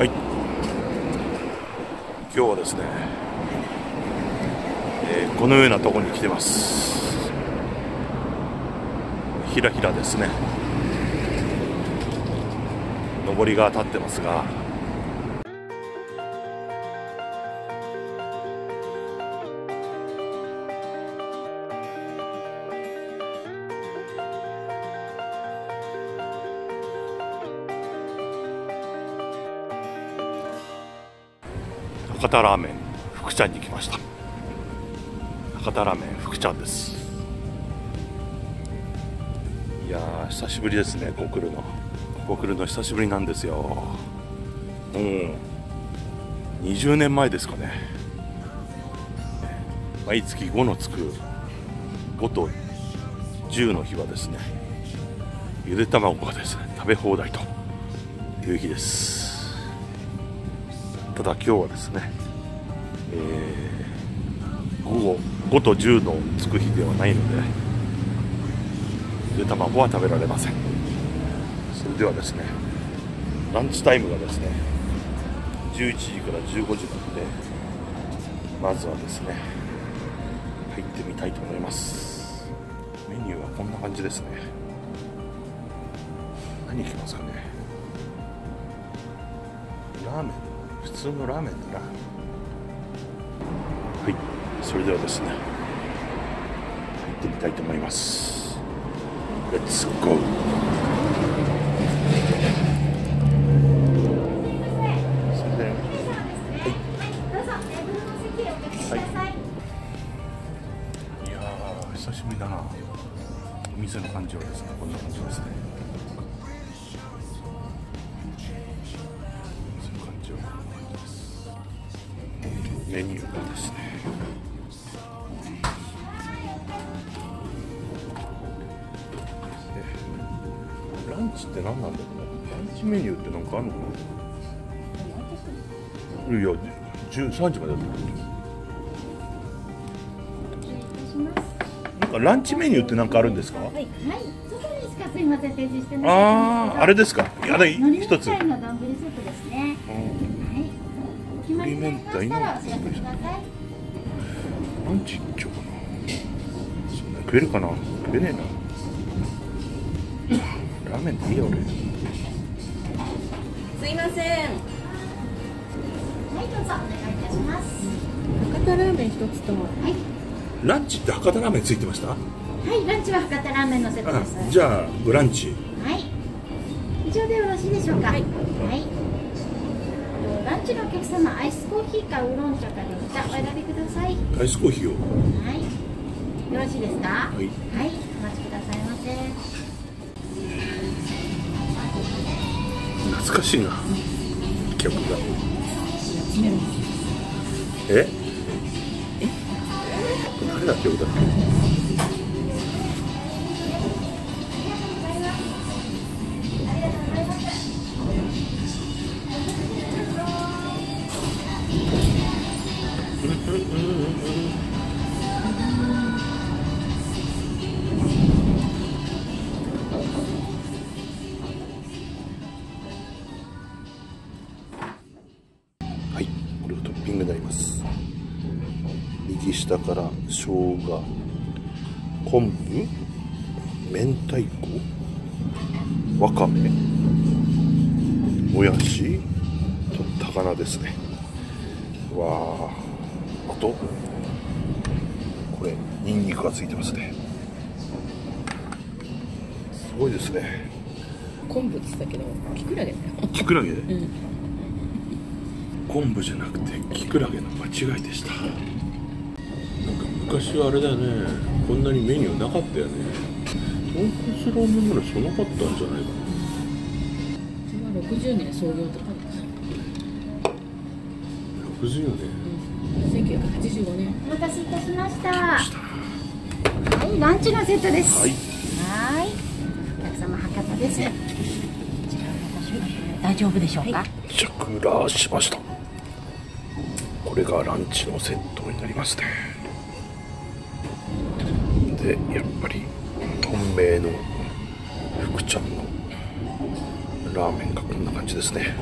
はい。今日はですね、えーこのようなところに来てます。ひらひらですね。上りが立ってますが。博多ラーメン福ちゃんに来ました。博多ラーメン福ちゃんです。いやー久しぶりですねここ来るの。ここ来るの久しぶりなんですよ。もう20年前ですかね。毎月5のつく5と10の日はですねゆで卵がですね。食べ放題という日です。ただ今日はですね、えー午後5と10のつく日ではないのでゆで卵は食べられません。それではですねランチタイムがですね11時から15時なのでまずはですね入ってみたいと思います。メニューはこんな感じですね。何いきますかね。ラーメン。普通のラーメンだな。はい。それではですね入ってみたいと思います。レッツゴーメニューがですね。えランチって何なんだろうね。ランチメニューってなんかあるのかな。いや13時までだったなんかランチメニューってなんかあるんですか？はい、はい、あああれですか。いやだ一つ。の丼スープですね。はい。お決まりになりましたらお知らせください。ランチ行っちゃおうかなそんな食えるかな食えねえなラーメンでいいよ俺すいません。はい、どうぞお願いいたします。博多ラーメン一つと。はい。ランチって博多ラーメンついてましたはい、ランチは博多ラーメンのセットあです。じゃあブランチはい。以上でよろしいでしょうか。はいはい。ランチのお客様、アイスコーヒーかウーロン茶か緑茶お選びください。アイスコーヒーをはい。よろしいですか？はいはいはい、お待ちくださいませ。懐かしいな曲がえ？誰だ曲だ下から生姜昆布明太子わかめもやしと高菜ですね。わああとこれニンニクがついてますね。すごいですね。昆布って言ってたけど、キクラゲだよ。キクラゲ？でうん。昆布じゃなくてキクラゲの間違いでした昔はあれだよねこんなにメニューなかったよね豚骨ラーメンぐらいそんなかったんじゃないかなそれは60年創業とか60年？1985年。お待たせいたしました。はい、ランチのセットです。はいはい。お客様博多です。大丈夫でしょうか？着ラしましたこれがランチのセットになりますねでやっぱり本命の福ちゃんのラーメンがこんな感じですね。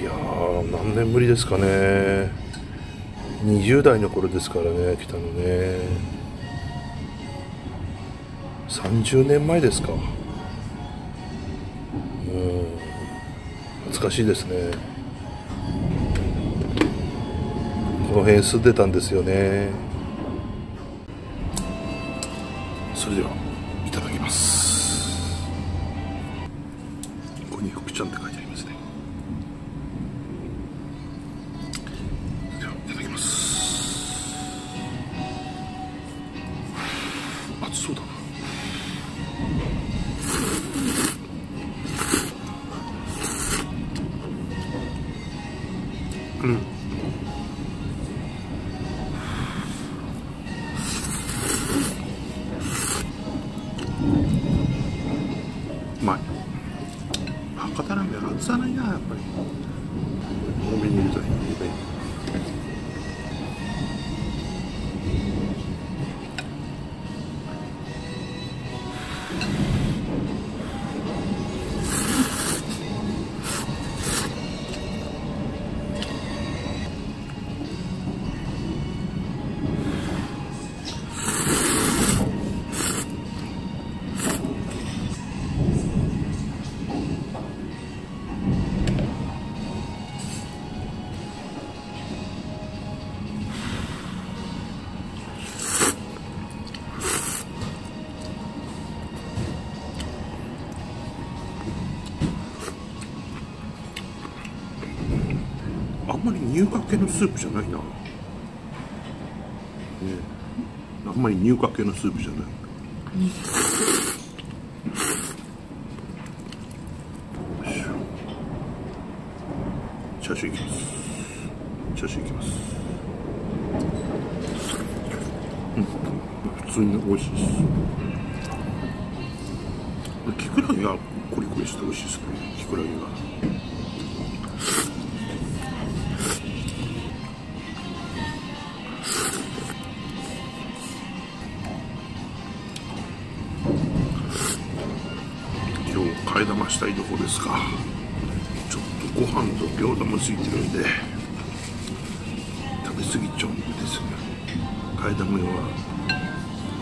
いやー何年ぶりですかね。20代の頃ですからね来たのね30年前ですか。うん。懐かしいですね。この辺住んでたんですよね。れではいただきます。ここに福ちゃんって書いてありますね。ではいただきます。熱そうだな。博多ラーメン外さないなやっぱり。多めに入れたいんまり乳化系のスープじゃないな、ね、あんまり乳化系のスープじゃない。よいしチャーシューいきます。チャーシューいきます。うん。普通に美味しいです。キクラゲがコリコリして美味しいですね。キクラゲが。替え玉したいとこですか？ちょっとご飯と餃子もついてるんで食べ過ぎちゃうんですね。替え玉用は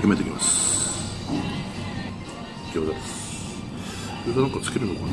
やめてきます。餃子です。餃子なんかつけるのかな？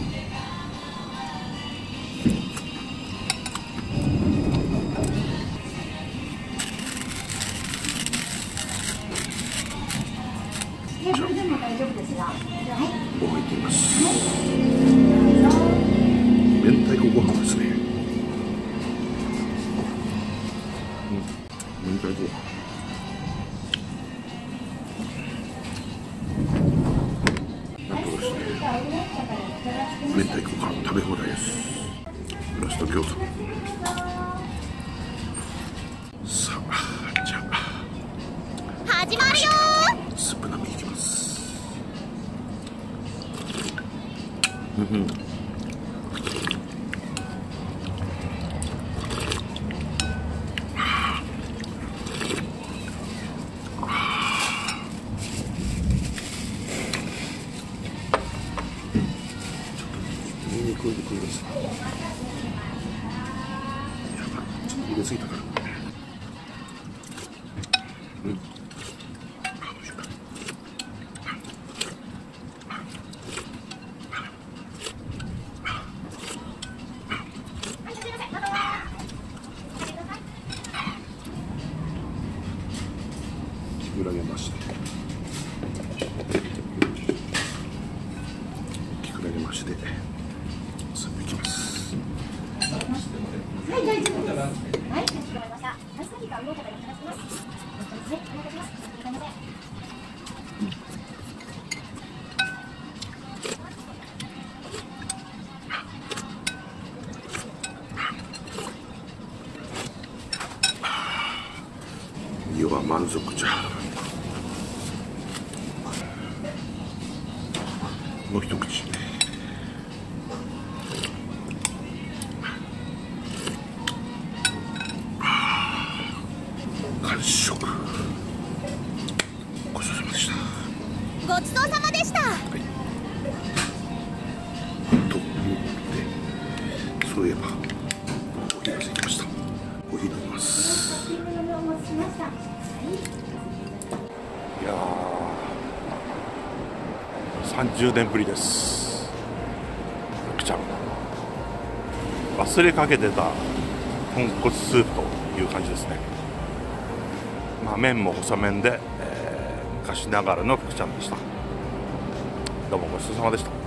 ニンニク入れてくれますやばい。ちょっと入れすぎたからうんあ美味しかった裏げまして裏げましてスープいきますはい、かしこまりました。アイスコーヒーかウーロン茶からい。ただきます。はい、お願い。します。すい。ません。湯は満足じゃもう一口30年ぶりです。くちゃん。忘れかけてた豚骨スープという感じですね。まあ麺も細麺で、えー昔ながらの福ちゃんでした。どうもごちそうさまでした。